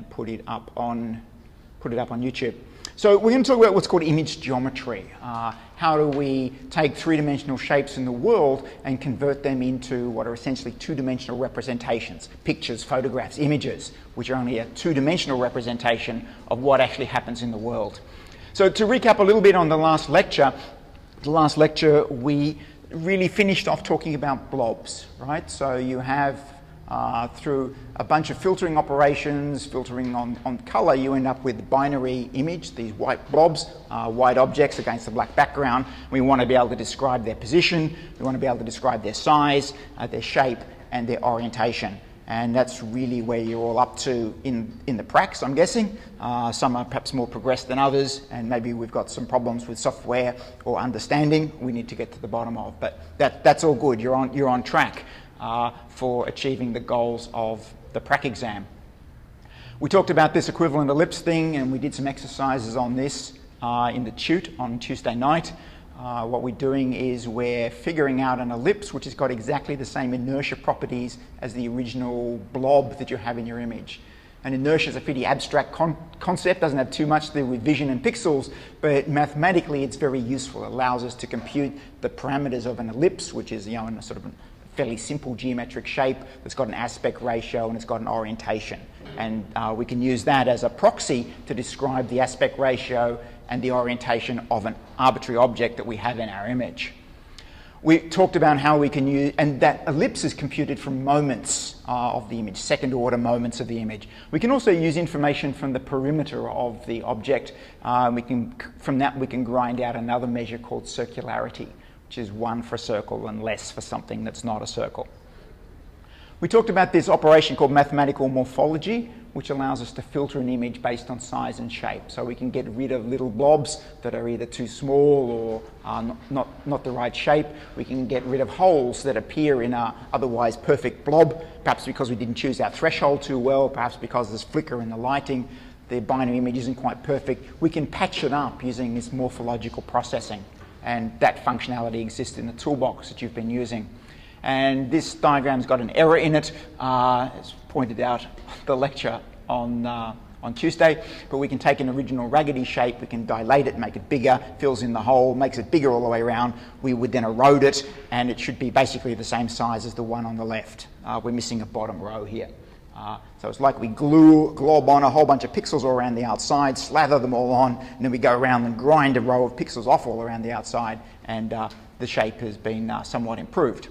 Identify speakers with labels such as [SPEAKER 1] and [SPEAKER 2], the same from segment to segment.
[SPEAKER 1] and put it up on, put it up on YouTube. So we're going to talk about what's called image geometry. Uh, how do we take three-dimensional shapes in the world and convert them into what are essentially two-dimensional representations, pictures, photographs, images, which are only a two-dimensional representation of what actually happens in the world. So to recap a little bit on the last lecture, the last lecture we really finished off talking about blobs, right? So you have uh, through a bunch of filtering operations, filtering on, on color, you end up with binary image, these white blobs, uh, white objects against a black background. We want to be able to describe their position, we want to be able to describe their size, uh, their shape, and their orientation. And that's really where you're all up to in, in the pracs, I'm guessing. Uh, some are perhaps more progressed than others, and maybe we've got some problems with software or understanding we need to get to the bottom of. But that, that's all good, you're on, you're on track uh, for achieving the goals of the prac exam. We talked about this equivalent ellipse thing and we did some exercises on this uh, in the tute on Tuesday night. Uh, what we're doing is we're figuring out an ellipse which has got exactly the same inertia properties as the original blob that you have in your image. And inertia is a pretty abstract con concept, doesn't have too much to do with vision and pixels, but mathematically it's very useful. It allows us to compute the parameters of an ellipse, which is you know, a sort of fairly simple geometric shape that's got an aspect ratio and it's got an orientation. And uh, we can use that as a proxy to describe the aspect ratio and the orientation of an arbitrary object that we have in our image. We talked about how we can use, and that ellipse is computed from moments uh, of the image, second order moments of the image. We can also use information from the perimeter of the object. Uh, we can, from that, we can grind out another measure called circularity which is one for a circle and less for something that's not a circle. We talked about this operation called mathematical morphology, which allows us to filter an image based on size and shape. So we can get rid of little blobs that are either too small or are not, not, not the right shape. We can get rid of holes that appear in a otherwise perfect blob, perhaps because we didn't choose our threshold too well, perhaps because there's flicker in the lighting, the binary image isn't quite perfect. We can patch it up using this morphological processing and that functionality exists in the toolbox that you've been using. And this diagram's got an error in it, uh, as pointed out the lecture on, uh, on Tuesday, but we can take an original raggedy shape, we can dilate it, make it bigger, fills in the hole, makes it bigger all the way around. We would then erode it, and it should be basically the same size as the one on the left. Uh, we're missing a bottom row here. Uh, so it's like we glue, glob on a whole bunch of pixels all around the outside, slather them all on, and then we go around and grind a row of pixels off all around the outside, and uh, the shape has been uh, somewhat improved.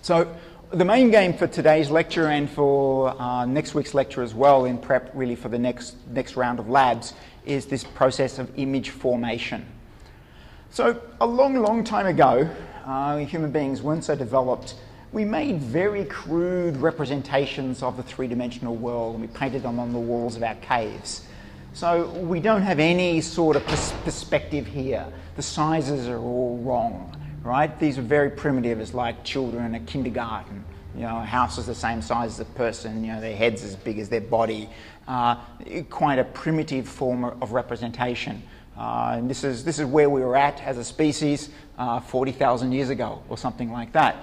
[SPEAKER 1] So the main game for today's lecture and for uh, next week's lecture as well, in prep really for the next, next round of labs, is this process of image formation. So a long, long time ago, uh, human beings weren't so developed we made very crude representations of the three-dimensional world and we painted them on the walls of our caves. So we don't have any sort of pers perspective here. The sizes are all wrong, right? These are very primitive, it's like children in a kindergarten. You know, a house is the same size as a person, you know, their head's as big as their body. Uh, quite a primitive form of representation. Uh, and this is, this is where we were at as a species uh, 40,000 years ago or something like that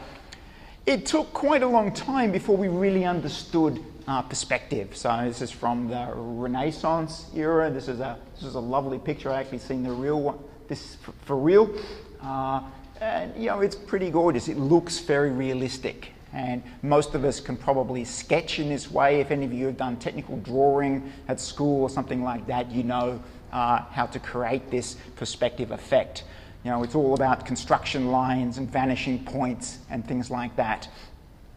[SPEAKER 1] it took quite a long time before we really understood uh, perspective. So this is from the Renaissance era. This is a this is a lovely picture. I actually seen the real one. This for, for real, uh, and you know it's pretty gorgeous. It looks very realistic, and most of us can probably sketch in this way. If any of you have done technical drawing at school or something like that, you know uh, how to create this perspective effect. You know, it's all about construction lines and vanishing points and things like that.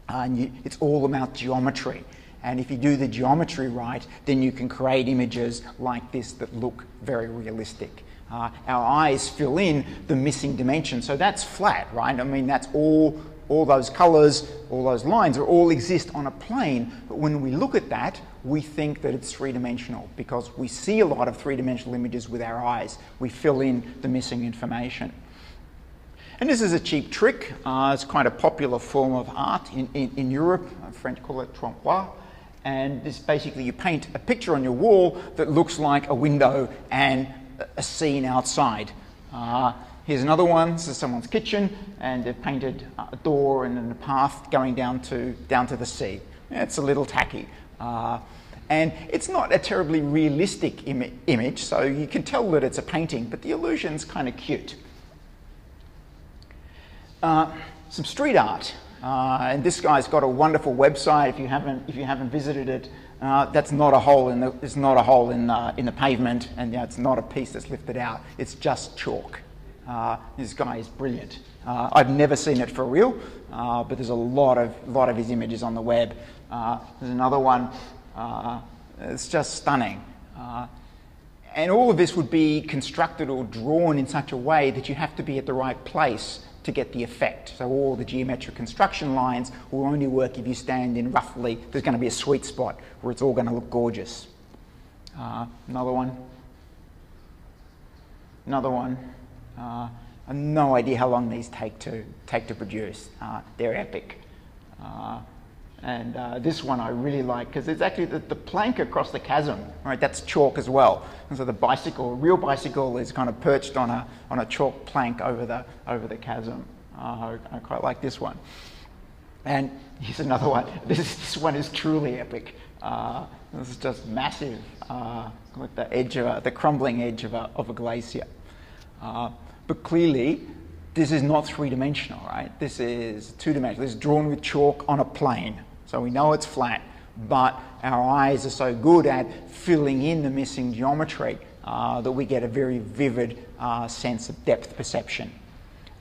[SPEAKER 1] Uh, and you, it's all about geometry. And if you do the geometry right, then you can create images like this that look very realistic. Uh, our eyes fill in the missing dimension. So that's flat, right? I mean, that's all all those colors, all those lines, all exist on a plane. But when we look at that, we think that it's three-dimensional because we see a lot of three-dimensional images with our eyes. We fill in the missing information. And this is a cheap trick. Uh, it's quite a popular form of art in, in, in Europe. French call it trompe-l'oeil. And this basically you paint a picture on your wall that looks like a window and a scene outside. Uh, Here's another one. This is someone's kitchen, and they've painted a door and then a path going down to, down to the sea. It's a little tacky. Uh, And it's not a terribly realistic Im image, so you can tell that it's a painting, but the illusion's kind of cute. Uh, some street art. Uh, and this guy's got a wonderful website. If you haven't, if you haven't visited it, uh, that's not a hole in the, it's not a hole in the, in the pavement, and you know, it's not a piece that's lifted out. It's just chalk. Uh, this guy is brilliant. Uh, I've never seen it for real, uh, but there's a lot of, lot of his images on the web. Uh, there's another one. Uh, it's just stunning. and all of this would be constructed or drawn in such a way that you have to be at the right place to get the effect. So all the geometric construction lines will only work if you stand in roughly, there's going to be a sweet spot where it's all going to look gorgeous. Uh, another one. Another one. Uh, I have no idea how long these take to, take to produce. Uh, they're epic. Uh, and uh, this one I really like because it's actually the, the, plank across the chasm, right? That's chalk as well. And so the bicycle, real bicycle, is kind of perched on a, on a chalk plank over the, over the chasm. Uh, I, I, quite like this one. And here's another one. This, this one is truly epic. Uh, this is just massive, uh, like the edge of a, the crumbling edge of a, of a glacier. But clearly, this is not three dimensional, right? This is two dimensional. This is drawn with chalk on a plane. So we know it's flat, but our eyes are so good at filling in the missing geometry uh, that we get a very vivid uh, sense of depth perception.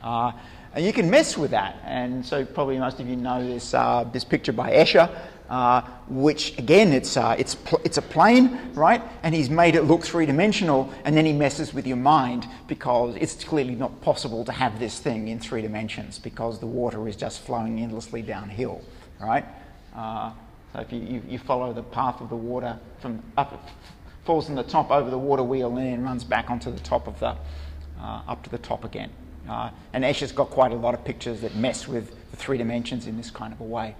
[SPEAKER 1] Uh, and you can mess with that. And so probably most of you know this, uh, this picture by Escher, uh, which again, it's, uh, it's, it's a plane, right? And he's made it look three dimensional, and then he messes with your mind because it's clearly not possible to have this thing in three dimensions because the water is just flowing endlessly downhill, right? Uh, so if you, you, you, follow the path of the water from up, falls from the top over the water wheel and then runs back onto the top of the, uh, up to the top again. Uh, and Escher's got quite a lot of pictures that mess with the three dimensions in this kind of a way.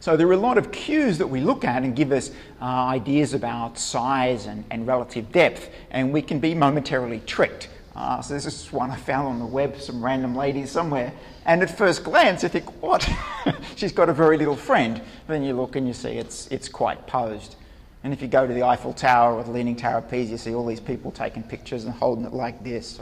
[SPEAKER 1] So there are a lot of cues that we look at and give us uh, ideas about size and, and relative depth, and we can be momentarily tricked. Uh, so this is one I found on the web, some random lady somewhere. And at first glance, you think, what? She's got a very little friend. Then you look and you see it's, it's quite posed. And if you go to the Eiffel Tower or the Leaning Tower of Pisa, you see all these people taking pictures and holding it like this,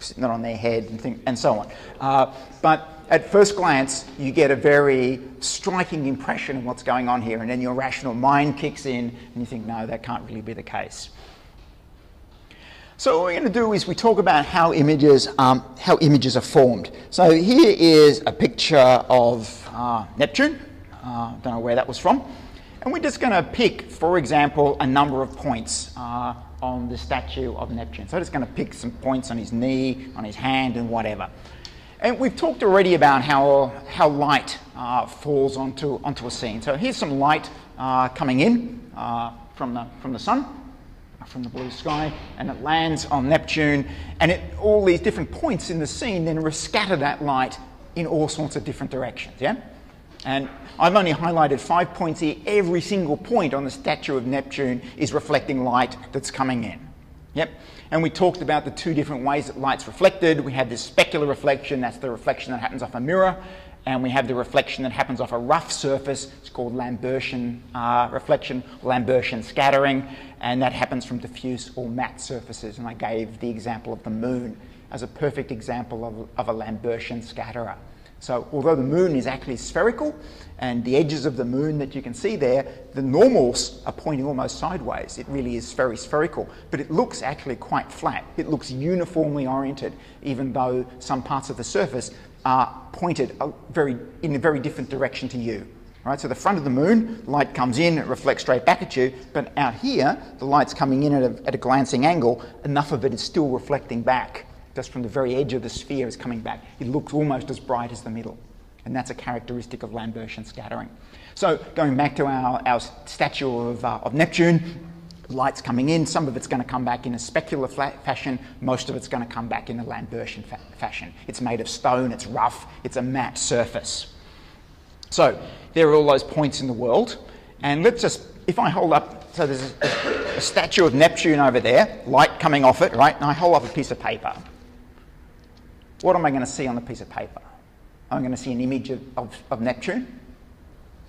[SPEAKER 1] sitting it on their head and, think, and so on. Uh, but at first glance, you get a very striking impression of what's going on here, and then your rational mind kicks in, and you think, no, that can't really be the case. So what we're going to do is we talk about how images, um, how images are formed. So here is a picture of uh, Neptune. Uh, don't know where that was from. And we're just going to pick, for example, a number of points uh, on the statue of Neptune. So I'm just going to pick some points on his knee, on his hand, and whatever. And we've talked already about how, how light uh, falls onto, onto a scene. So here's some light uh, coming in uh, from, the, from the sun from the blue sky and it lands on Neptune and it, all these different points in the scene then scatter that light in all sorts of different directions, yeah? And I've only highlighted five points here. Every single point on the statue of Neptune is reflecting light that's coming in. Yep. And we talked about the two different ways that light's reflected. We have this specular reflection, that's the reflection that happens off a mirror and we have the reflection that happens off a rough surface. It's called Lambertian uh, reflection, Lambertian scattering, and that happens from diffuse or matte surfaces. And I gave the example of the moon as a perfect example of, of a Lambertian scatterer. So although the moon is actually spherical, and the edges of the moon that you can see there, the normals are pointing almost sideways. It really is very spherical, but it looks actually quite flat. It looks uniformly oriented, even though some parts of the surface are pointed very, in a very different direction to you. Right, so the front of the moon, light comes in, it reflects straight back at you, but out here, the light's coming in at a, at a glancing angle, enough of it is still reflecting back. Just from the very edge of the sphere is coming back. It looks almost as bright as the middle. And that's a characteristic of Lambertian scattering. So going back to our, our statue of, uh, of Neptune, light's coming in, some of it's going to come back in a specular fashion, most of it's going to come back in a Lambertian fa fashion. It's made of stone, it's rough, it's a matte surface. So there are all those points in the world, and let's just, if I hold up, so there's a, a statue of Neptune over there, light coming off it, right, and I hold up a piece of paper. What am I going to see on the piece of paper? I'm going to see an image of, of, of Neptune?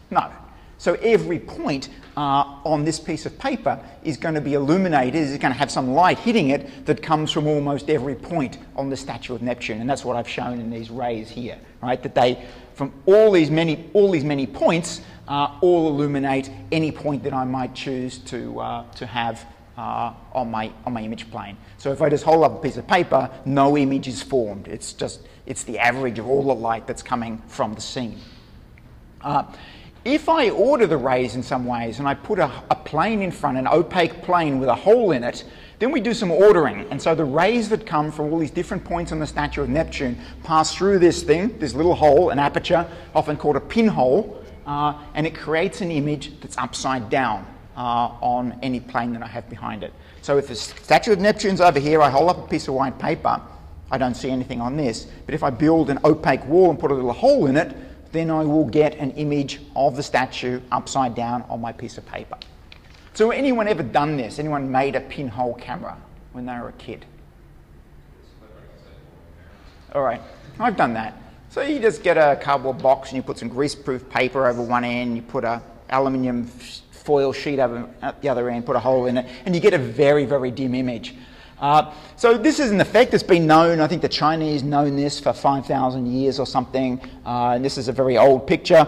[SPEAKER 1] No. So every point uh, on this piece of paper is going to be illuminated, is going to have some light hitting it that comes from almost every point on the statue of Neptune. And that's what I've shown in these rays here, right? That they, from all these many, all these many points, uh, all illuminate any point that I might choose to, uh, to have uh, on, my, on my image plane. So if I just hold up a piece of paper, no image is formed. It's just, it's the average of all the light that's coming from the scene. Uh, if I order the rays in some ways and I put a, a, plane in front, an opaque plane with a hole in it, then we do some ordering. And so the rays that come from all these different points on the statue of Neptune pass through this thing, this little hole, an aperture, often called a pinhole, uh, and it creates an image that's upside down Uh, on any plane that I have behind it. So if the statue of Neptune's over here, I hold up a piece of white paper, I don't see anything on this. But if I build an opaque wall and put a little hole in it, then I will get an image of the statue upside down on my piece of paper. So anyone ever done this? Anyone made a pinhole camera when they were a kid? All right, I've done that. So you just get a cardboard box and you put some greaseproof paper over one end, you put a aluminium foil sheet at the other end, put a hole in it, and you get a very, very dim image. Uh, so this is an effect that's been known, I think the Chinese known this for 5,000 years or something, uh, and this is a very old picture,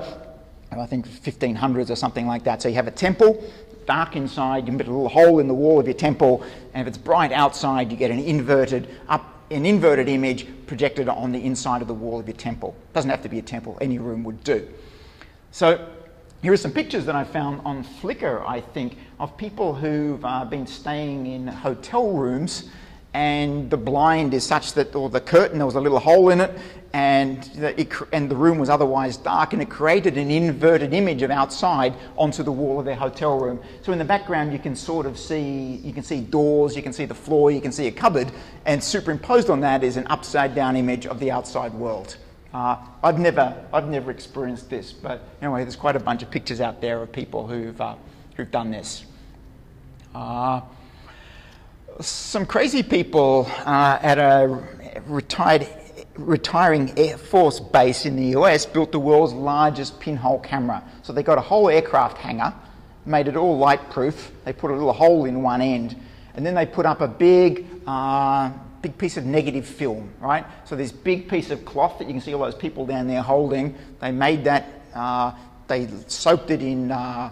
[SPEAKER 1] I think 1500s or something like that. So you have a temple, dark inside, you put a little hole in the wall of your temple, and if it's bright outside, you get an inverted up an inverted image projected on the inside of the wall of your temple. Doesn't have to be a temple, any room would do. So here are some pictures that I found on Flickr, I think, of people who've uh, been staying in hotel rooms and the blind is such that, or the curtain, there was a little hole in it, and the, it, and the room was otherwise dark, and it created an inverted image of outside onto the wall of their hotel room. So in the background, you can sort of see, you can see doors, you can see the floor, you can see a cupboard, and superimposed on that is an upside down image of the outside world. Uh, I've never, I've never experienced this, but anyway, there's quite a bunch of pictures out there of people who've, uh, who've done this. Uh, some crazy people uh, at a retired, retiring Air Force base in the US built the world's largest pinhole camera. So they got a whole aircraft hangar, made it all light proof. They put a little hole in one end, and then they put up a big uh, big piece of negative film, right? So this big piece of cloth that you can see all those people down there holding, they made that, uh, they soaked it in uh,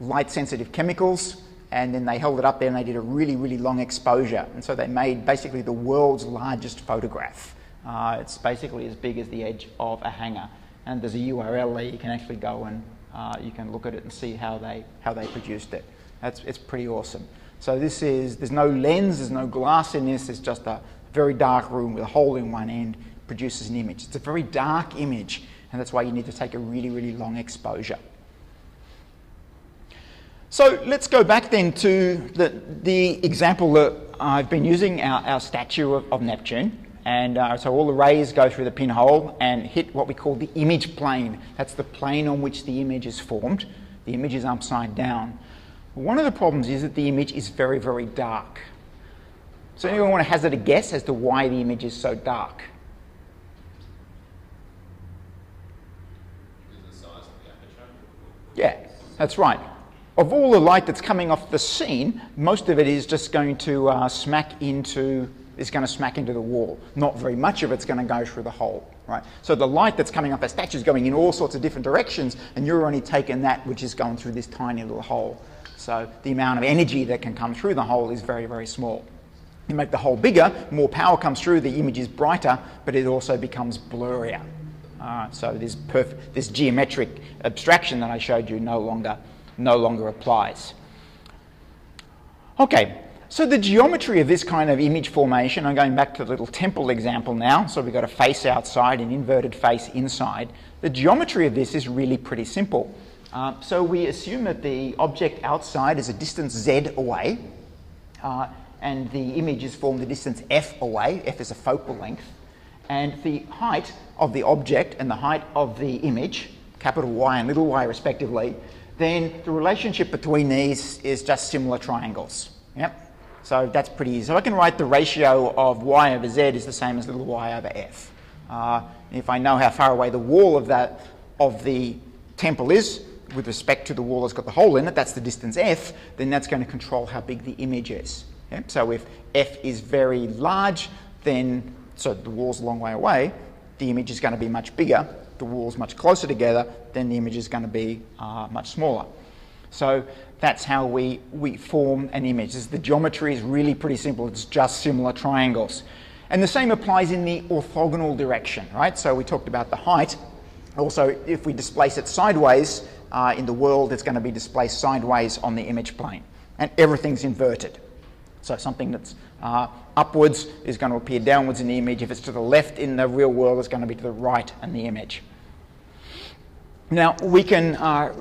[SPEAKER 1] light sensitive chemicals and then they held it up there and they did a really, really long exposure. And so they made basically the world's largest photograph. Uh, it's basically as big as the edge of a hangar. And there's a URL there you can actually go and uh, you can look at it and see how they, how they produced it. That's, it's pretty awesome. So this is, there's no lens, there's no glass in this, it's just a very dark room with a hole in one end, produces an image. It's a very dark image, and that's why you need to take a really, really long exposure. So let's go back then to the, the example that I've been using, our, our statue of, of Neptune. And uh, so all the rays go through the pinhole and hit what we call the image plane. That's the plane on which the image is formed. The image is upside down. One of the problems is that the image is very, very dark. So anyone want to hazard a guess as to why the image is so dark? Yeah, that's right. Of all the light that's coming off the scene, most of it is just going to uh, smack into is going to smack into the wall. Not very much of it's going to go through the hole, right? So the light that's coming off a statue is going in all sorts of different directions, and you're only taking that which is going through this tiny little hole. So the amount of energy that can come through the hole is very, very small. You make the hole bigger, more power comes through, the image is brighter, but it also becomes blurrier. Uh, so this, perf- this geometric abstraction that I showed you no longer, no longer applies. Okay, so the geometry of this kind of image formation, I'm going back to the little temple example now. So we've got a face outside, an inverted face inside. The geometry of this is really pretty simple. Uh, so we assume that the object outside is a distance z away, uh, and the image is formed a distance f away, f is a focal length, and the height of the object and the height of the image, capital Y and little y respectively, then the relationship between these is just similar triangles. Yep. So that's pretty easy. So I can write the ratio of y over z is the same as little y over f. Uh, if I know how far away the wall of that of the temple is, with respect to the wall that's got the hole in it, that's the distance f, then that's going to control how big the image is. Okay? So if f is very large, then, so the wall's a long way away, the image is going to be much bigger. The wall's much closer together, then the image is going to be uh, much smaller. So that's how we, we form an image. The geometry is really pretty simple. It's just similar triangles. And the same applies in the orthogonal direction, right? So we talked about the height. Also, if we displace it sideways uh, in the world, it's going to be displaced sideways on the image plane. And everything's inverted. So something that's uh, upwards is going to appear downwards in the image. If it's to the left in the real world, it's going to be to the right in the image. Now, we can uh,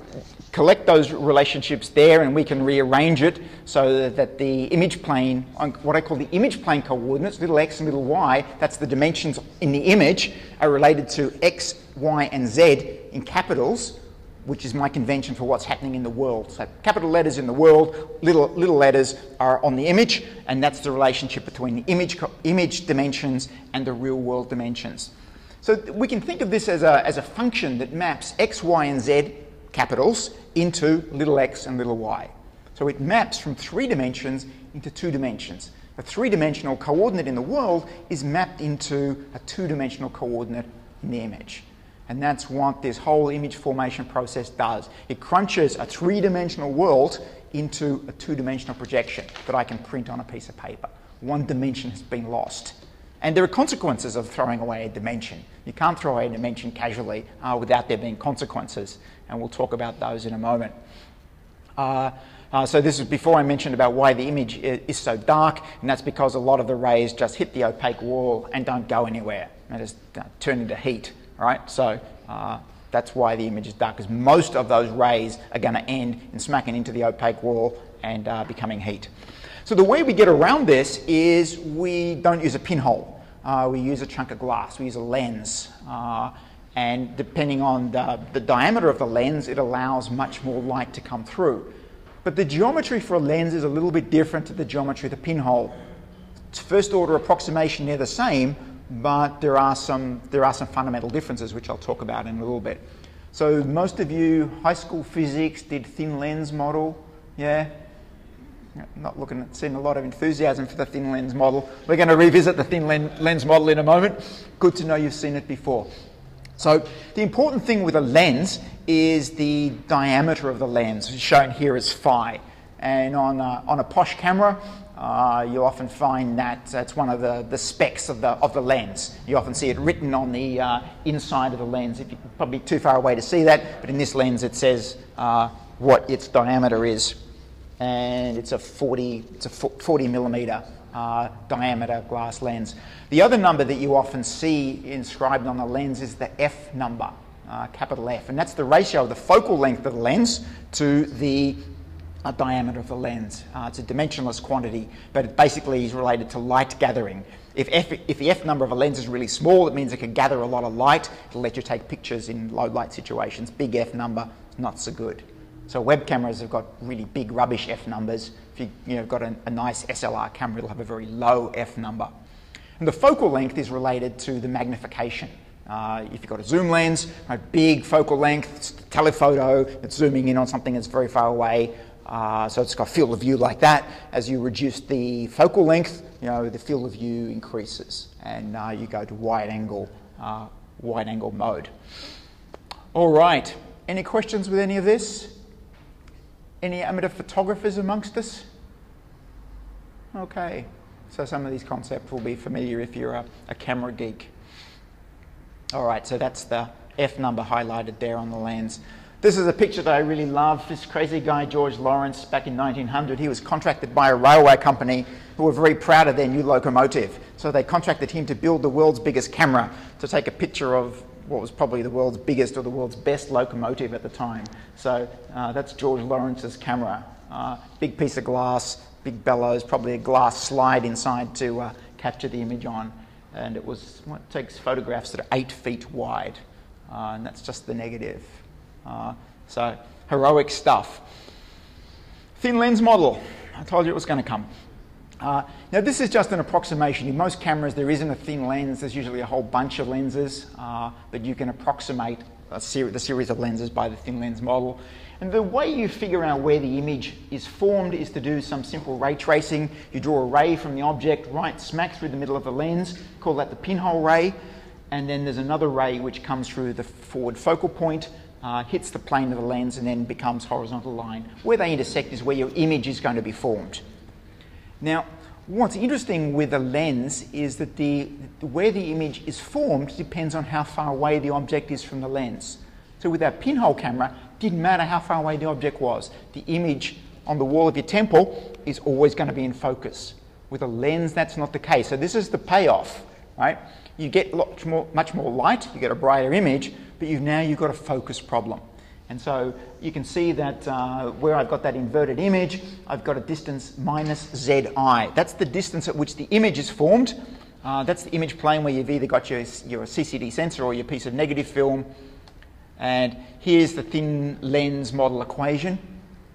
[SPEAKER 1] collect those relationships there and we can rearrange it so that the image plane, what I call the image plane coordinates, little x and little y, that's the dimensions in the image, are related to x, y, and z in capitals, which is my convention for what's happening in the world. So capital letters in the world, little, little letters are on the image, and that's the relationship between the image, image dimensions and the real world dimensions. So we can think of this as a, as a function that maps x, y, and z capitals into little x and little y. So it maps from three dimensions into two dimensions. A three-dimensional coordinate in the world is mapped into a two-dimensional coordinate in the image. And that's what this whole image formation process does. It crunches a three-dimensional world into a two-dimensional projection that I can print on a piece of paper. One dimension has been lost. And there are consequences of throwing away a dimension. You can't throw away a dimension casually uh, without there being consequences, and we'll talk about those in a moment. Uh, uh, so this is before I mentioned about why the image is so dark, and that's because a lot of the rays just hit the opaque wall and don't go anywhere. They just uh, turn into heat, right? So uh, that's why the image is dark, because most of those rays are going to end in smacking into the opaque wall and uh, becoming heat. So the way we get around this is we don't use a pinhole. Uh, we use a chunk of glass. We use a lens. Uh, and depending on the, the diameter of the lens, it allows much more light to come through. But the geometry for a lens is a little bit different to the geometry of the pinhole. It's first order approximation, they're the same, but there are some, there are some fundamental differences, which I'll talk about in a little bit. So most of you, high school physics, did thin lens model, yeah? not looking at seeing a lot of enthusiasm for the thin lens model. We're going to revisit the thin lens model in a moment. Good to know you've seen it before. So the important thing with a lens is the diameter of the lens, shown here as phi. And on a, on a posh camera, uh, you'll often find that that's one of the, the specs of the, of the lens. You often see it written on the uh, inside of the lens. If you're probably too far away to see that, but in this lens it says uh, what its diameter is and it's a 40, it's a 40 millimeter uh, diameter glass lens. The other number that you often see inscribed on the lens is the F number, uh, capital F, and that's the ratio of the focal length of the lens to the uh, diameter of the lens. Uh, it's a dimensionless quantity, but it basically is related to light gathering. If, F, if the F number of a lens is really small, it means it can gather a lot of light. It'll let you take pictures in low light situations. Big F number, not so good. So web cameras have got really big rubbish f numbers. If you, you know, got a, a nice SLR camera, it'll have a very low f number. And the focal length is related to the magnification. Uh, if you've got a zoom lens, a big focal length, telephoto, it's zooming in on something that's very far away. Uh, so it's got field of view like that. As you reduce the focal length, you know, the field of view increases and uh, you go to wide angle, uh, wide angle mode. All right, any questions with any of this? Any amateur photographers amongst us? Okay, so some of these concepts will be familiar if you're a, a camera geek. All right, so that's the F number highlighted there on the lens. This is a picture that I really love. This crazy guy, George Lawrence, back in 1900, he was contracted by a railway company who were very proud of their new locomotive. So they contracted him to build the world's biggest camera to take a picture of what was probably the world's biggest or the world's best locomotive at the time. So uh, that's George Lawrence's camera. Uh, big piece of glass, big bellows, probably a glass slide inside to uh, capture the image on. And it was well, it takes photographs that are eight feet wide, uh, and that's just the negative. Uh, so heroic stuff. Thin lens model. I told you it was going to come. Uh, now this is just an approximation. In most cameras there isn't a thin lens, there's usually a whole bunch of lenses, uh, but you can approximate ser the series of lenses by the thin lens model. And the way you figure out where the image is formed is to do some simple ray tracing. You draw a ray from the object right smack through the middle of the lens, call that the pinhole ray. And then there's another ray which comes through the forward focal point, uh, hits the plane of the lens, and then becomes horizontal line. Where they intersect is where your image is going to be formed. Now, what's interesting with a lens is that the, where the image is formed depends on how far away the object is from the lens. So with our pinhole camera, didn't matter how far away the object was. The image on the wall of your temple is always going to be in focus. With a lens, that's not the case. So this is the payoff, right? You get more, much more light, you get a brighter image, but you've now you've got a focus problem. And so you can see that uh, where I've got that inverted image, I've got a distance minus zi. That's the distance at which the image is formed. Uh, that's the image plane where you've either got your, your CCD sensor or your piece of negative film and here's the thin lens model equation,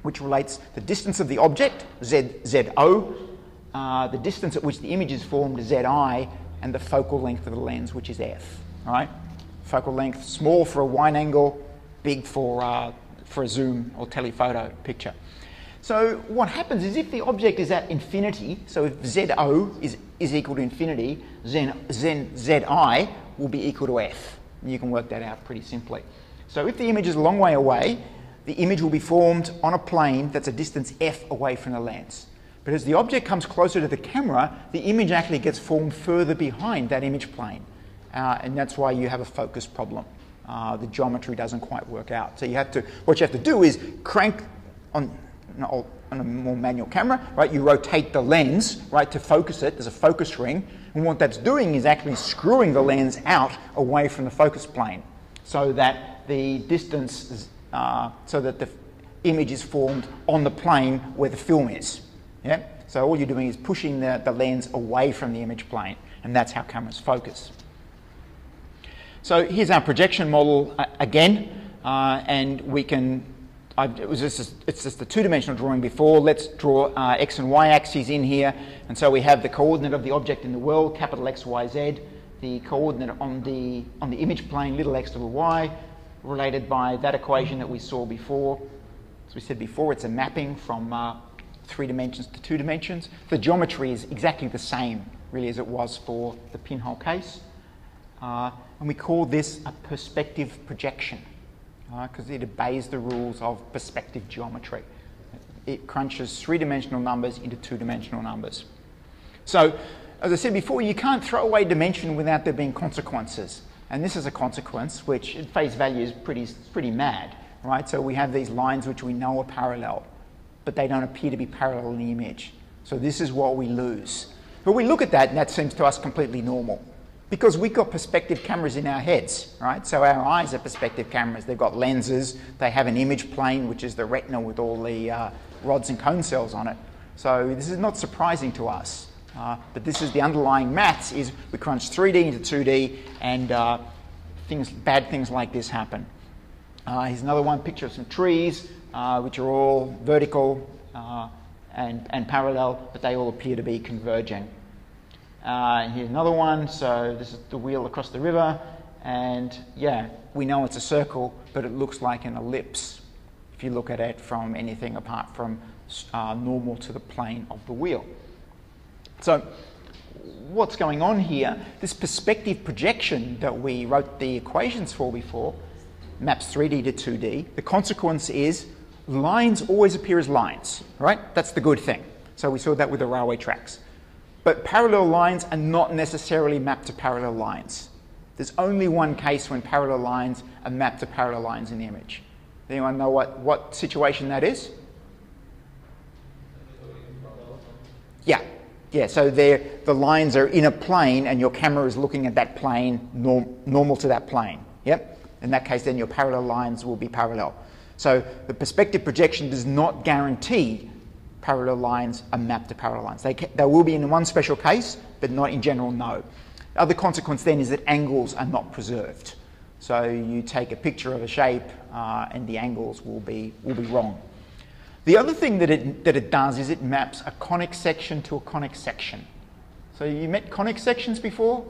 [SPEAKER 1] which relates the distance of the object, Z, ZO, uh, the distance at which the image is formed, ZI, and the focal length of the lens, which is F. Right? Focal length, small for a wide angle, big for, uh, for a zoom or telephoto picture. So what happens is if the object is at infinity, so if ZO is, is equal to infinity, then, then ZI will be equal to F. You can work that out pretty simply. So if the image is a long way away, the image will be formed on a plane that's a distance f away from the lens. But as the object comes closer to the camera, the image actually gets formed further behind that image plane. Uh, and that's why you have a focus problem. Uh, the geometry doesn't quite work out. So you have to, what you have to do is crank on, on a more manual camera, right? You rotate the lens, right, to focus it. There's a focus ring. And what that's doing is actually screwing the lens out away from the focus plane so that the distance uh, so that the image is formed on the plane where the film is. Yeah? So all you're doing is pushing the, the lens away from the image plane, and that's how cameras focus. So here's our projection model uh, again, uh, and we can, I've, it was just, it's just the two-dimensional drawing before. Let's draw uh, x and y axes in here, and so we have the coordinate of the object in the world, capital X, Y, Z, the coordinate on the, on the image plane, little x, little y, related by that equation that we saw before. As we said before, it's a mapping from uh, three dimensions to two dimensions. The geometry is exactly the same, really, as it was for the pinhole case. And we call this a perspective projection because uh, it obeys the rules of perspective geometry. It crunches three-dimensional numbers into two-dimensional numbers. So, as I said before, you can't throw away dimension without there being consequences. And this is a consequence which at face value is pretty, pretty mad, right? So we have these lines which we know are parallel, but they don't appear to be parallel in the image. So this is what we lose. But we look at that and that seems to us completely normal because we've got perspective cameras in our heads, right? So our eyes are perspective cameras. They've got lenses. They have an image plane, which is the retina with all the uh, rods and cone cells on it. So this is not surprising to us. Uh, but this is the underlying maths is we crunch 3D into 2D and uh, things, bad things like this happen. Uh, here's another one, picture of some trees, uh, which are all vertical uh, and, and parallel, but they all appear to be converging. Uh, here's another one, so this is the wheel across the river, and yeah, we know it's a circle, but it looks like an ellipse if you look at it from anything apart from normal to the plane of the wheel. So what's going on here, this perspective projection that we wrote the equations for before maps 3D to 2D. The consequence is lines always appear as lines, right? That's the good thing. So we saw that with the railway tracks. But parallel lines are not necessarily mapped to parallel lines. There's only one case when parallel lines are mapped to parallel lines in the image. Anyone know what, what situation that is? Yeah, yeah, so the lines are in a plane and your camera is looking at that plane, norm, normal to that plane. Yep. In that case, then your parallel lines will be parallel. So the perspective projection does not guarantee parallel lines are mapped to parallel lines. They, they will be in one special case, but not in general, no. The other consequence then is that angles are not preserved. So you take a picture of a shape uh, and the angles will be, will be wrong. The other thing that it, that it does is it maps a conic section to a conic section. So you met conic sections before?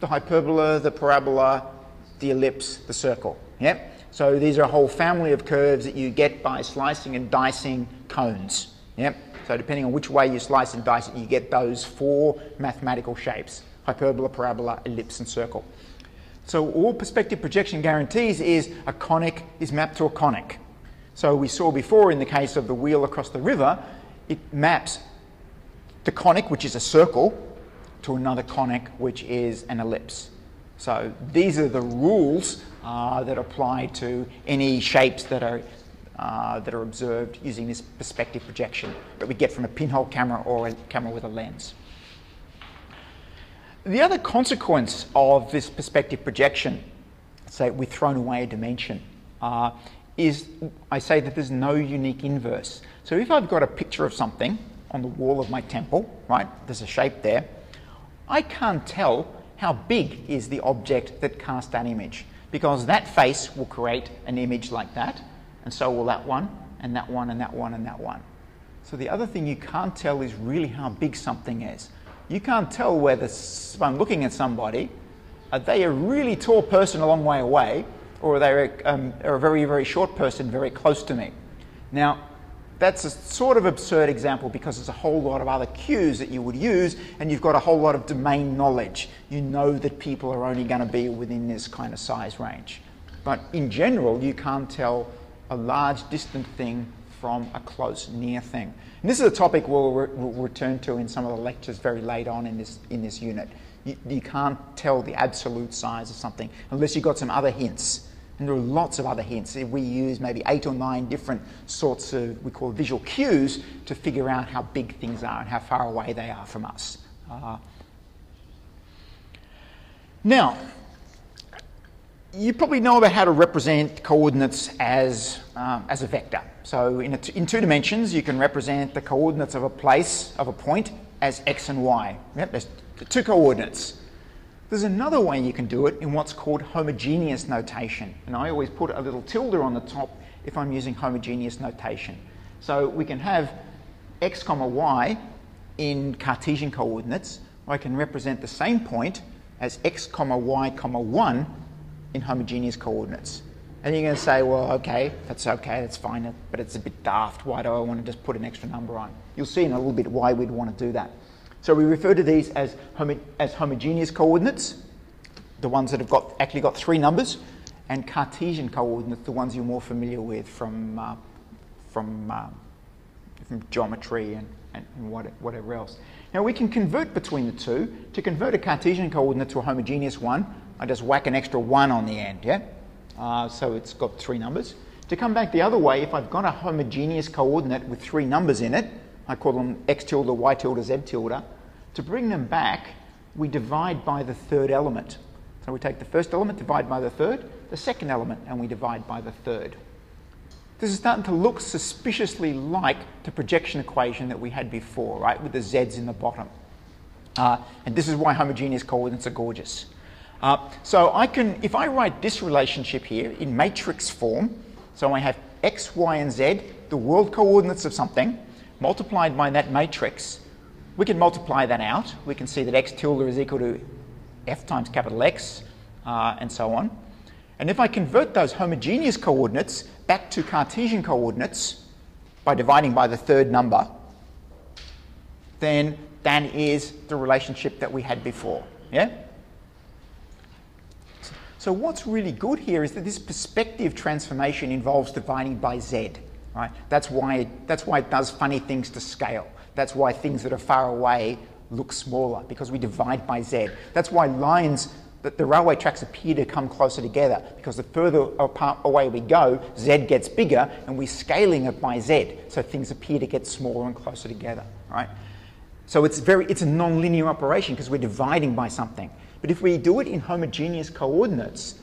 [SPEAKER 1] The hyperbola, the parabola, the ellipse, the circle. Yep. So these are a whole family of curves that you get by slicing and dicing cones. Yep. So depending on which way you slice and dice it, you get those four mathematical shapes, hyperbola, parabola, ellipse, and circle. So all perspective projection guarantees is a conic is mapped to a conic. So we saw before in the case of the wheel across the river, it maps the conic, which is a circle, to another conic, which is an ellipse. So these are the rules uh, that apply to any shapes that are, uh, that are observed using this perspective projection that we get from a pinhole camera or a camera with a lens. The other consequence of this perspective projection, say we've thrown away a dimension, uh, is I say that there's no unique inverse. So if I've got a picture of something on the wall of my temple, right, there's a shape there, I can't tell how big is the object that cast that image because that face will create an image like that and so will that one and that one and that one and that one. So the other thing you can't tell is really how big something is. You can't tell whether, I'm looking at somebody, are they a really tall person a long way away or are they a, um, a very, very short person very close to me? Now, that's a sort of absurd example because there's a whole lot of other cues that you would use and you've got a whole lot of domain knowledge. You know that people are only going to be within this kind of size range. But in general, you can't tell a large distant thing from a close near thing. And this is a topic we'll, re- we'll return to in some of the lectures very late on in this, in this unit. You, you can't tell the absolute size of something unless you've got some other hints. And there are lots of other hints. We use maybe eight or nine different sorts of, we call visual cues, to figure out how big things are and how far away they are from us. Uh, now, you probably know about how to represent coordinates as, um, as a vector. So in, in, two dimensions, you can represent the coordinates of a place, of a point, as x and y. Yep, there's two coordinates. There's another way you can do it in what's called homogeneous notation. And I always put a little tilde on the top if I'm using homogeneous notation. So we can have x comma y in Cartesian coordinates. I can represent the same point as x comma y comma 1 in homogeneous coordinates. And you're going to say, well, okay, that's okay, that's fine, but it's a bit daft. Why do I want to just put an extra number on? You'll see in a little bit why we'd want to do that. So we refer to these as, homo as homogeneous coordinates, the ones that have got, actually got three numbers, and Cartesian coordinates, the ones you're more familiar with from, uh, from, uh, from geometry and, and what, whatever else. Now we can convert between the two. To convert a Cartesian coordinate to a homogeneous one, I just whack an extra one on the end, yeah? Uh, so it's got three numbers. To come back the other way, if I've got a homogeneous coordinate with three numbers in it, I call them x tilde, y tilde, z tilde. To bring them back, we divide by the third element. So we take the first element, divide by the third, the second element, and we divide by the third. This is starting to look suspiciously like the projection equation that we had before, right, with the z's in the bottom. Uh, and this is why homogeneous coordinates are gorgeous. Uh, so I can, if I write this relationship here in matrix form, so I have x, y, and z, the world coordinates of something, multiplied by that matrix, we can multiply that out. We can see that x tilde is equal to f times capital X, uh, and so on. And if I convert those homogeneous coordinates back to Cartesian coordinates by dividing by the third number, then that is the relationship that we had before. Yeah? So what's really good here is that this perspective transformation involves dividing by z. Right? That's why it, that's why it does funny things to scale. That's why things that are far away look smaller because we divide by z. That's why lines that the railway tracks appear to come closer together because the further apart away we go, z gets bigger and we're scaling it by z. So things appear to get smaller and closer together, right? So it's very it's a non-linear operation because we're dividing by something. But if we do it in homogeneous coordinates,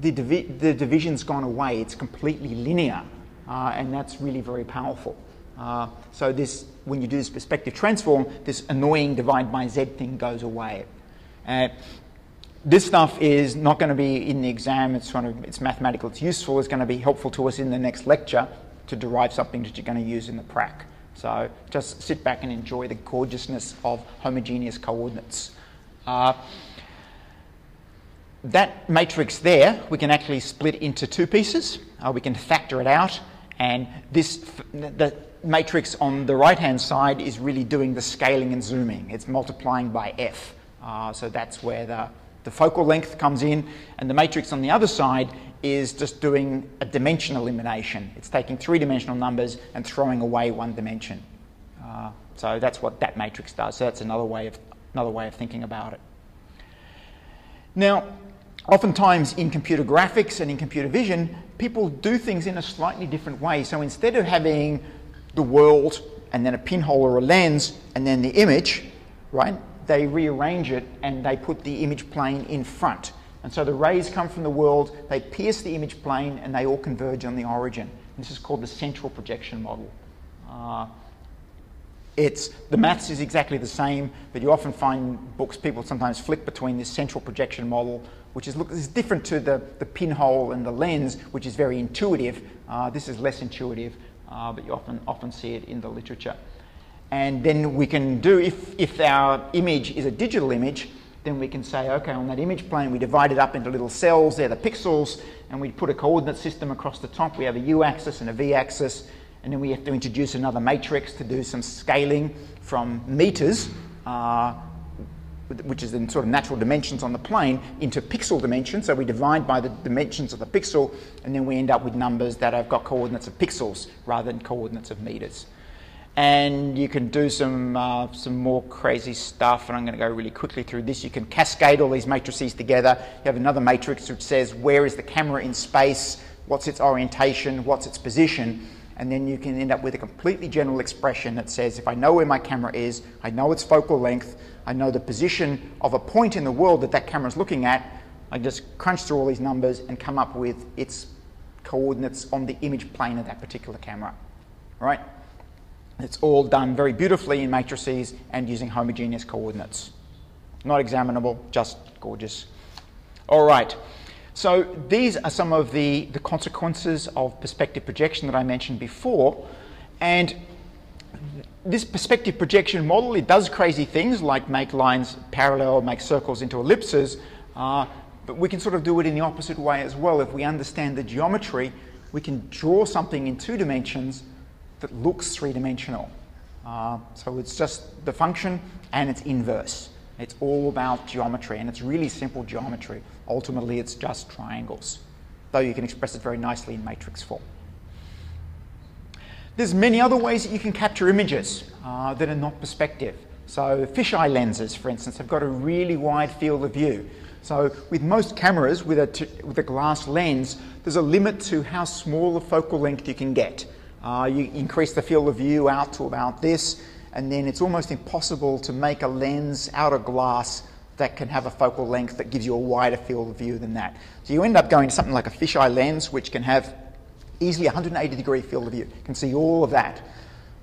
[SPEAKER 1] the, divi the division's gone away. It's completely linear, uh, and that's really very powerful. Uh, so this, when you do this perspective transform, this annoying divide by z thing goes away. Uh, this stuff is not going to be in the exam. It's sort of it's mathematical. It's useful. It's going to be helpful to us in the next lecture to derive something that you're going to use in the prac. So just sit back and enjoy the gorgeousness of homogeneous coordinates. Uh, that matrix there, we can actually split into two pieces. Uh, we can factor it out, and this the matrix on the right-hand side is really doing the scaling and zooming. It's multiplying by f. Uh, so that's where the, the focal length comes in, and the matrix on the other side is just doing a dimension elimination. It's taking three-dimensional numbers and throwing away one dimension. Uh, so that's what that matrix does. So that's another way of, another way of thinking about it. Now, oftentimes in computer graphics and in computer vision, people do things in a slightly different way. So instead of having the world and then a pinhole or a lens and then the image, right, they rearrange it and they put the image plane in front. And so the rays come from the world, they pierce the image plane, and they all converge on the origin. This is called the central projection model. Uh, it's, the maths is exactly the same, but you often find books, people sometimes flick between this central projection model, which is, look, is different to the, the pinhole and the lens, which is very intuitive. Uh, this is less intuitive, uh, but you often, often see it in the literature. And then we can do, if, if our image is a digital image, then we can say, okay, on that image plane, we divide it up into little cells, they're the pixels, and we put a coordinate system across the top. We have a u-axis and a v-axis, and then we have to introduce another matrix to do some scaling from meters, uh, which is in sort of natural dimensions on the plane, into pixel dimensions. So we divide by the dimensions of the pixel, and then we end up with numbers that have got coordinates of pixels rather than coordinates of meters. And you can do some, uh, some more crazy stuff, and I'm going to go really quickly through this. You can cascade all these matrices together. You have another matrix which says where is the camera in space, what's its orientation, what's its position, and then you can end up with a completely general expression that says if I know where my camera is, I know its focal length, I know the position of a point in the world that that camera is looking at, I just crunch through all these numbers and come up with its coordinates on the image plane of that particular camera. Right? It's all done very beautifully in matrices and using homogeneous coordinates. Not examinable, just gorgeous. All right. So these are some of the, the consequences of perspective projection that I mentioned before. And this perspective projection model, it does crazy things like make lines parallel, make circles into ellipses, uh, but we can sort of do it in the opposite way as well. If we understand the geometry, we can draw something in two dimensions that looks three-dimensional. Uh, so it's just the function and its inverse. It's all about geometry, and it's really simple geometry. Ultimately, it's just triangles, though you can express it very nicely in matrix form. There's many other ways that you can capture images uh, that are not perspective. So fisheye lenses, for instance, have got a really wide field of view. So with most cameras with a, with a glass lens, there's a limit to how small a focal length you can get. Uh, you increase the field of view out to about this, and then it's almost impossible to make a lens out of glass that can have a focal length that gives you a wider field of view than that. So you end up going to something like a fisheye lens, which can have easily 180 degree field of view. You can see all of that.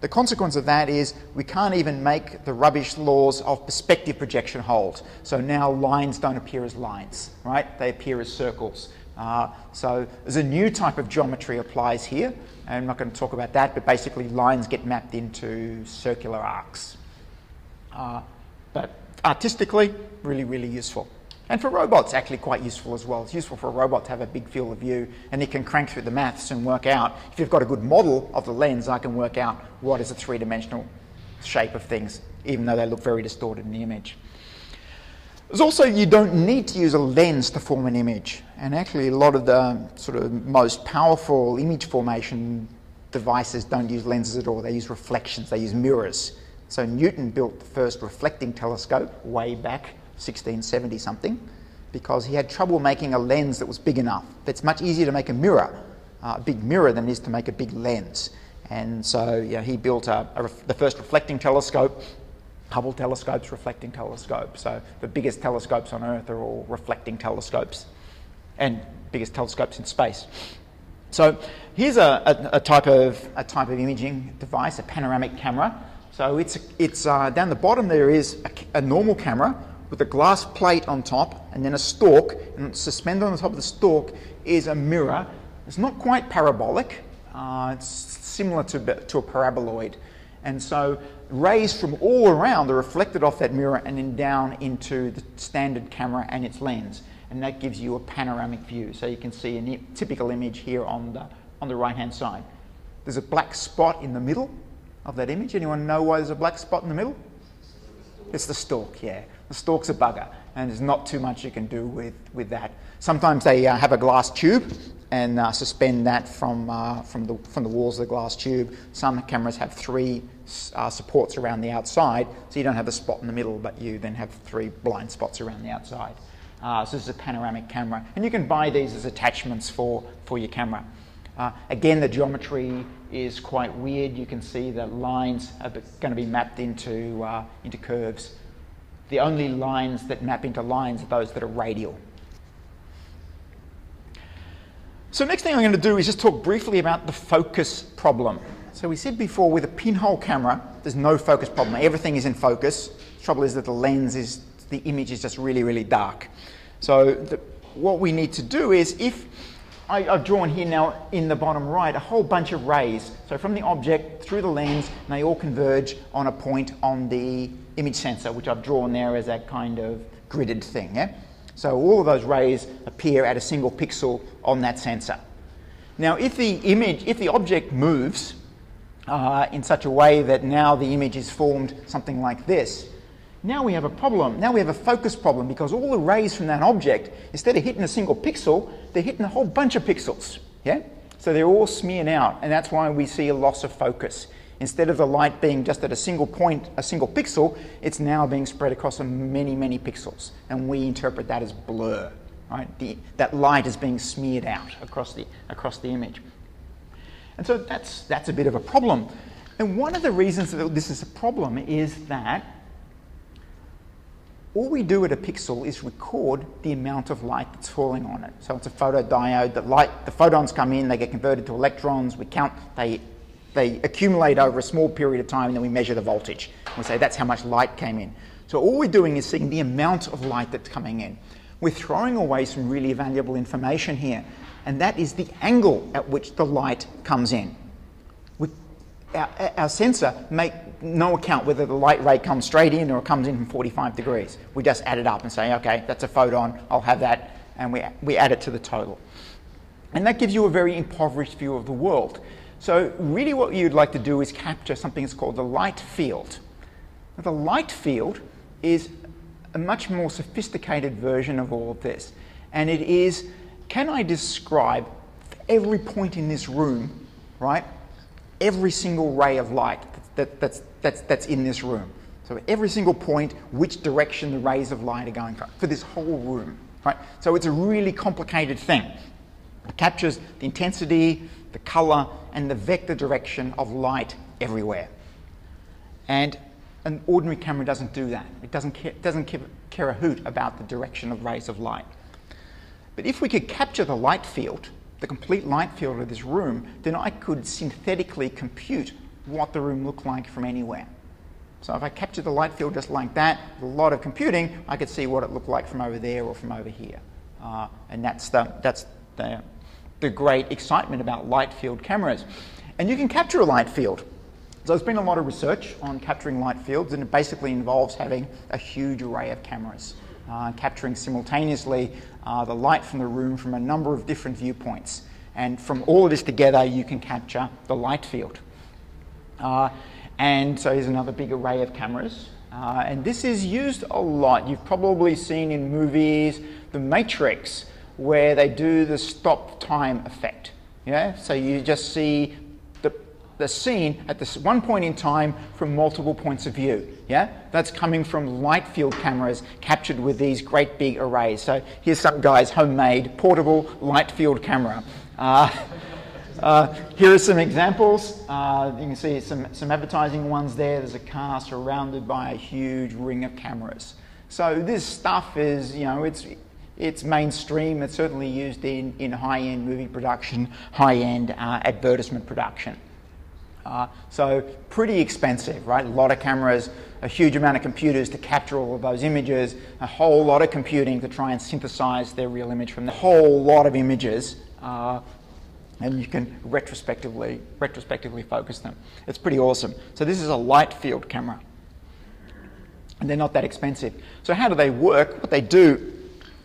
[SPEAKER 1] The consequence of that is we can't even make the rubbish laws of perspective projection hold. So now lines don't appear as lines, right? They appear as circles. Uh, so there's a new type of geometry applies here. I'm not going to talk about that, but basically lines get mapped into circular arcs. Uh, but artistically, really, really useful. And for robots, actually quite useful as well. It's useful for a robot to have a big field of view and it can crank through the maths and work out. If you've got a good model of the lens, I can work out what is a three-dimensional shape of things, even though they look very distorted in the image. There's also, you don't need to use a lens to form an image. And actually, a lot of the um, sort of most powerful image formation devices don't use lenses at all. They use reflections, they use mirrors. So Newton built the first reflecting telescope way back, 1670 something, because he had trouble making a lens that was big enough. It's much easier to make a mirror, uh, a big mirror, than it is to make a big lens. And so you know, he built a, a the first reflecting telescope Hubble telescopes, reflecting telescopes. So the biggest telescopes on Earth are all reflecting telescopes and biggest telescopes in space. So here's a, a, a type, of, a type of imaging device, a panoramic camera. So it's, it's uh, down the bottom there is a, a, normal camera with a glass plate on top and then a stalk, and suspended on the top of the stalk is a mirror. It's not quite parabolic, uh, it's similar to, to a paraboloid. And so rays from all around are reflected off that mirror and then down into the standard camera and its lens. and that gives you a panoramic view. So you can see a typical image here on the, on the right-hand side. There's a black spot in the middle of that image. Anyone know why there's a black spot in the middle? It's the stalk, yeah. The stalk's a bugger, and there's not too much you can do with, with that. Sometimes they uh, have a glass tube and uh, suspend that from, uh, from, the, from the walls of the glass tube. Some cameras have three uh, supports around the outside, so you don't have a spot in the middle, but you then have three blind spots around the outside. Uh, so this is a panoramic camera, and you can buy these as attachments for, for your camera. Uh, again, the geometry is quite weird. You can see the lines are going to be mapped into, uh, into curves. The only lines that map into lines are those that are radial. So next thing I'm going to do is just talk briefly about the focus problem. So we said before with a pinhole camera, there's no focus problem. Everything is in focus. The trouble is that the lens is, the image is just really, really dark. So the, what we need to do is if I, have drawn here now in the bottom right a whole bunch of rays. So from the object through the lens, and they all converge on a point on the image sensor, which I've drawn there as a kind of gridded thing. Yeah? So all of those rays appear at a single pixel on that sensor. Now, if the image, if the object moves uh, in such a way that now the image is formed something like this, now we have a problem. Now we have a focus problem because all the rays from that object, instead of hitting a single pixel, they're hitting a whole bunch of pixels. Yeah? So they're all smeared out, and that's why we see a loss of focus. Instead of the light being just at a single point, a single pixel, it's now being spread across many, many pixels. And we interpret that as blur. Right? The, that light is being smeared out across the, across the image. And so that's, that's a bit of a problem. And one of the reasons that this is a problem is that all we do at a pixel is record the amount of light that's falling on it. So it's a photodiode. The light, the photons come in, they get converted to electrons. We count, they they accumulate over a small period of time and then we measure the voltage. We say that's how much light came in. So all we're doing is seeing the amount of light that's coming in. We're throwing away some really valuable information here, and that is the angle at which the light comes in. Our, our sensor make no account whether the light ray comes straight in or comes in from 45 degrees. We just add it up and say, okay, that's a photon, I'll have that, and we, we add it to the total. And that gives you a very impoverished view of the world. So really what you'd like to do is capture something that's called the light field. Now, the light field is a much more sophisticated version of all of this. And it is, can I describe every point in this room, right? Every single ray of light that, that's, that's, that's in this room. So every single point, which direction the rays of light are going for, for this whole room, right? So it's a really complicated thing. It captures the intensity, the color, and the vector direction of light everywhere. And an ordinary camera doesn't do that. It doesn't care, doesn't care a hoot about the direction of rays of light. But if we could capture the light field, the complete light field of this room, then I could synthetically compute what the room looked like from anywhere. So if I captured the light field just like that, a lot of computing, I could see what it looked like from over there or from over here. Uh, and that's the, that's the the great excitement about light field cameras. And you can capture a light field. So there's been a lot of research on capturing light fields, and it basically involves having a huge array of cameras, uh, capturing simultaneously uh, the light from the room from a number of different viewpoints. And from all of this together, you can capture the light field. Uh, and so here's another big array of cameras. Uh, and this is used a lot. You've probably seen in movies The Matrix where they do the stop time effect. Yeah? So you just see the, the scene at this one point in time from multiple points of view. Yeah? That's coming from light field cameras captured with these great big arrays. So here's some guy's homemade portable light field camera. Uh, uh, here are some examples. Uh, you can see some, some advertising ones there. There's a car surrounded by a huge ring of cameras. So this stuff is, you know, it's it's mainstream. It's certainly used in, in high-end movie production, high-end uh, advertisement production. Uh, so pretty expensive, right? A lot of cameras, a huge amount of computers to capture all of those images, a whole lot of computing to try and synthesize their real image from the whole lot of images, uh, and you can retrospectively retrospectively focus them. It's pretty awesome. So this is a light field camera, and they're not that expensive. So how do they work? What they do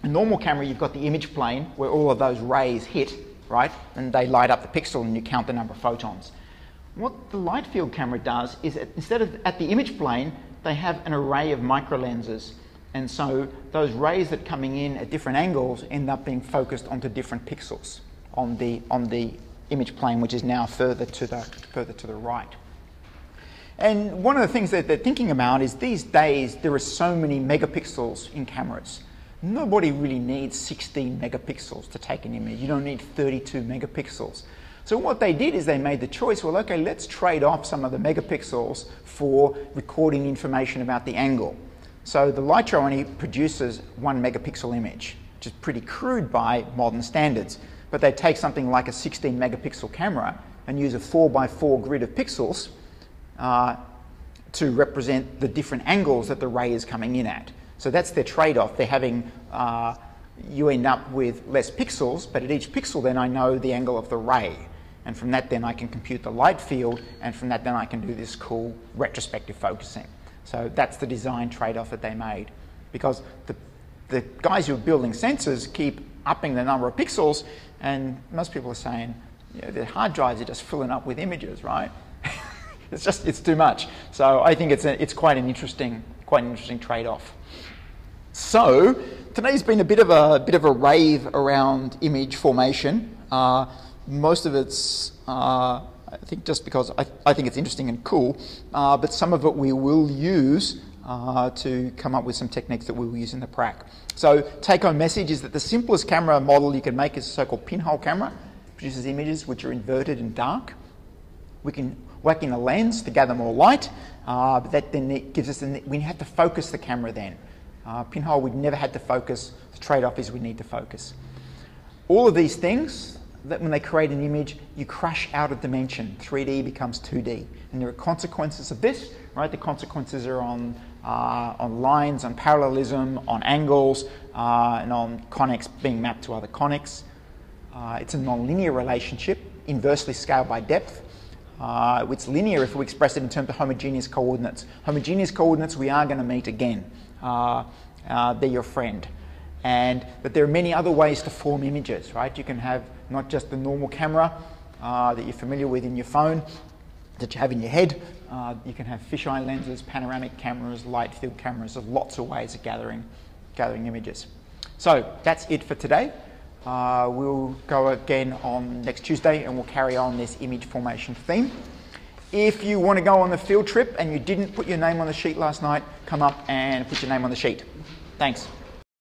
[SPEAKER 1] normal camera, you've got the image plane where all of those rays hit, right? And they light up the pixel and you count the number of photons. What the light field camera does is instead of at the image plane, they have an array of micro lenses. And so those rays that coming in at different angles end up being focused onto different pixels on the, on the image plane, which is now further to the, further to the right. And one of the things that they're thinking about is these days there are so many megapixels in cameras. Nobody really needs 16 megapixels to take an image. You don't need 32 megapixels. So what they did is they made the choice, well, okay, let's trade off some of the megapixels for recording information about the angle. So the Lytro only produces one megapixel image, which is pretty crude by modern standards. But they take something like a 16 megapixel camera and use a 4 by 4 grid of pixels uh, to represent the different angles that the ray is coming in at. So that's their trade-off. They're having, uh, you end up with less pixels, but at each pixel then I know the angle of the ray. And from that then I can compute the light field, and from that then I can do this cool retrospective focusing. So that's the design trade-off that they made. Because the, the guys who are building sensors keep upping the number of pixels, and most people are saying, you know, the hard drives are just filling up with images, right? it's just, it's too much. So I think it's, a, it's quite an interesting, quite an interesting trade-off. So today's been a bit of a, bit of a rave around image formation. Uh, most of it's, uh, I think, just because I, I, think it's interesting and cool, uh, but some of it we will use uh, to come up with some techniques that we will use in the prac. So take-home message is that the simplest camera model you can make is a so-called pinhole camera, produces images which are inverted and dark. We can whack in a lens to gather more light, uh, but that then gives us, we have to focus the camera then. Uh, pinhole, we've never had to focus. The trade-off is we need to focus. All of these things, that when they create an image, you crash out of dimension. 3D becomes 2D. And there are consequences of this, right? The consequences are on, uh, on lines, on parallelism, on angles, uh, and on conics being mapped to other conics. Uh, it's a nonlinear relationship, inversely scaled by depth. Uh, it's linear if we express it in terms of homogeneous coordinates. Homogeneous coordinates, we are going to meet again. Uh, uh, they're your friend. And, that there are many other ways to form images, right? You can have not just the normal camera uh, that you're familiar with in your phone, that you have in your head. Uh, you can have fisheye lenses, panoramic cameras, light field cameras. There's lots of ways of gathering, gathering images. So that's it for today. Uh, we'll go again on next Tuesday and we'll carry on this image formation theme. If you want to go on the field trip and you didn't put your name on the sheet last night, come up and put your name on the sheet. Thanks.